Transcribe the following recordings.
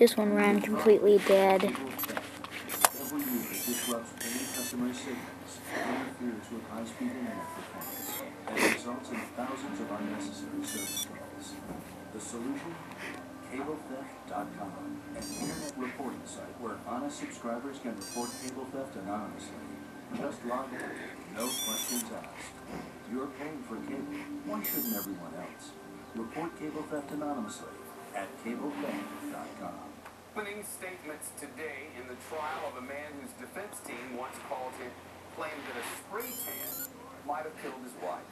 This one ran completely dead. The solution? CableTheft.com, an internet reporting site where honest subscribers can report cable theft anonymously. Just log in, no questions asked. You're paying for cable. Why shouldn't everyone else? Report cable theft anonymously at. Opening statements today in the trial of a man whose defense team once called him, claimed that a spray tan might have killed his wife.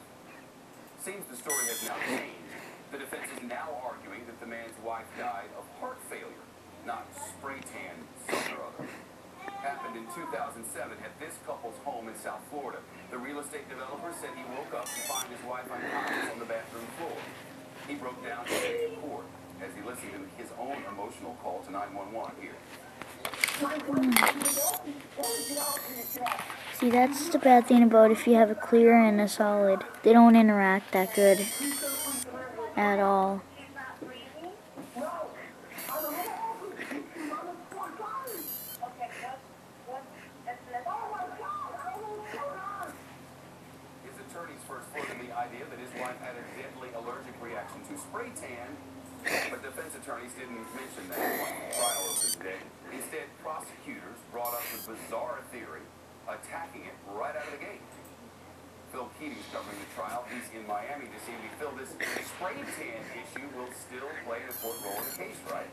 Seems the story has now changed. The defense is now arguing that the man's wife died of heart failure, not spray tan something or other. Happened in 2007 at this couple's home in South Florida. The real estate developer said he woke up to find his wife unconscious on the bathroom floor. He broke down to his own emotional call to 911 here. See, that's the bad thing about if you have a clear and a solid. They don't interact that good at all. His attorneys first floated the idea that his wife had a deadly to spray tan, but defense attorneys didn't mention that in the trial opened today. Instead, prosecutors brought up the bizarre theory, attacking it right out of the gate. Phil Keating's covering the trial. He's in Miami to see if Phil, this spray tan issue will still play an important role in the case, right?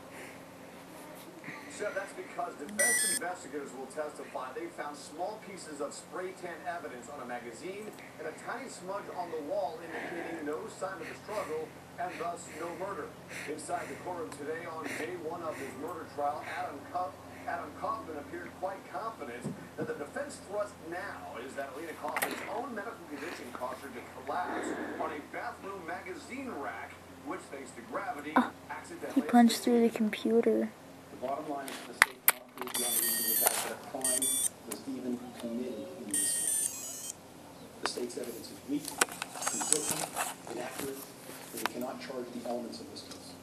Chef, that's because defense investigators will testify they found small pieces of spray tan evidence on a magazine and a tiny smudge on the wall indicating no sign of a struggle and thus no murder. Inside the courtroom today on day one of his murder trial, Adam Cup, Adam Kaufman appeared quite confident that the defense thrust now is that Alina Kaufman's own medical condition caused her to collapse on a bathroom magazine rack, which thanks to gravity, oh, accidentally He punched through the computer. The bottom line is the state cannot prove beyond a reasonable doubt that a crime was even committed in this case. The state's evidence is weak, conflicting, inaccurate, and we cannot charge the elements of this case.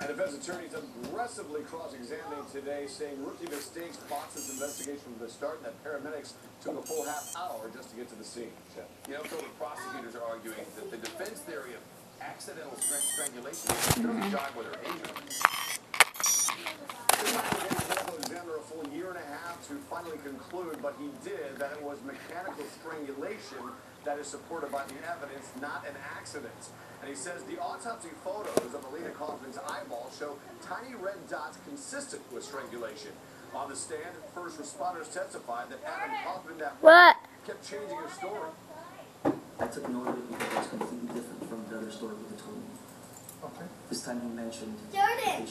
And defense attorneys aggressively cross-examining today, saying rookie mistakes boxed this investigation from the start, and that paramedics took a full half hour just to get to the scene. Chef. You know, Phil, the prosecutors are arguing that the defense theory of accidental strang- strangulation doesn't mm-hmm. jive with her injury. This time the medical examiner a full year and a half to finally conclude, but he did, that it was mechanical strangulation that is supported by the evidence, not an accident. And he says the autopsy photos of Alina Kaufman's eyeball show tiny red dots consistent with strangulation. On the stand, first responders testified that Adam Kaufman that What? kept changing his story. I took note of it because it was completely different from the other story that he told. Okay. This time he mentioned Jordan,